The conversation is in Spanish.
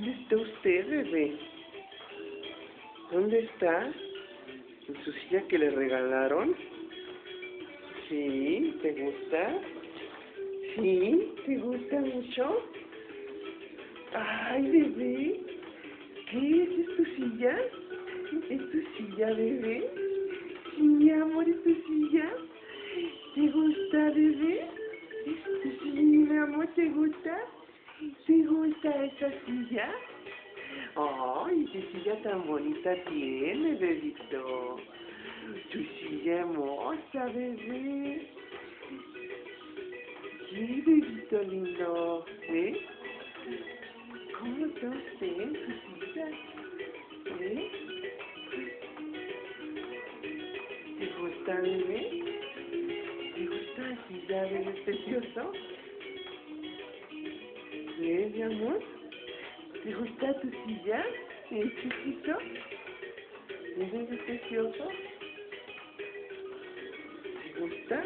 ¿Dónde está usted, bebé? ¿Dónde está? ¿En su silla que le regalaron? ¿Sí? ¿Te gusta? ¿Sí? ¿Te gusta mucho? Ay, bebé. ¿Qué es? ¿Es tu silla? ¿Es tu silla, bebé? Sí, mi amor, ¿es tu silla? ¿Te gusta, bebé? Sí, mi amor, ¿te gusta? ¿Te gusta esa silla? Ay, qué silla tan bonita tiene, bebito. Tu silla hermosa, bebé. Sí, bebito lindo. ¿Eh? ¿Cómo está usted en su silla? ¿Eh? ¿Te gusta, bebé? ¿Te gusta la silla, bebé precioso? ¿Eh, mi amor? ¿Te gusta tu silla? ¿Eh, chiquito? ¿Eh, bebé precioso? ¿Te gusta?